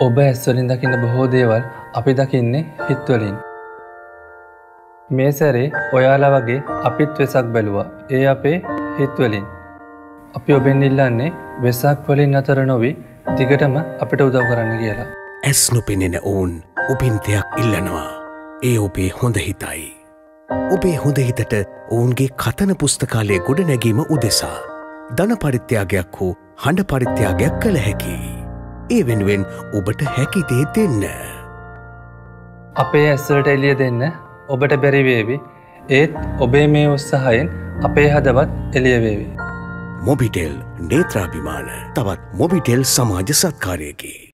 ඔබ ඇස්වලින් දකින්න බොහෝ දේවල් අපි දකින්නේ හිත්වලින්. මේ සැරේ ඔයාලා වගේ අපිත් වෙසක් බැලුවා ඒ අපේ හිත්වලින්. අපි ඔබෙන් ඉල්ලන්නේ වෙසක් වලින් අතර නොවී දිගටම අපිට උදව් කරන්න කියලා. ඇස් නොපෙනෙන ඔවුන් ඔබින් දෙයක් ඉල්ලනවා. ඒ ඔබේ හොඳ හිතයි. ඔබේ හොඳ හිතට ඔවුන්ගේ කතන පුස්තකාලය ගොඩ නැගීම උදෙසා. ධන පරිත්‍යයාගයක් හෝ හඬ පරිත්‍යයාගයක් කළ හැකි. ඒ වෙනුවෙන් ඔබට හැකිදේ දෙන්න. අපේ ඇස්වලට එලිය දෙන්න ඔබට බැරිවේවි ඒත් ඔබේ මේ උත්සාහයෙන් අපේ හදවත් එලියවේවි. මොබිටෙල් නේත්‍රාභිමාන තවත් මොබිටෙල් සමාජ සත්කාරයකි.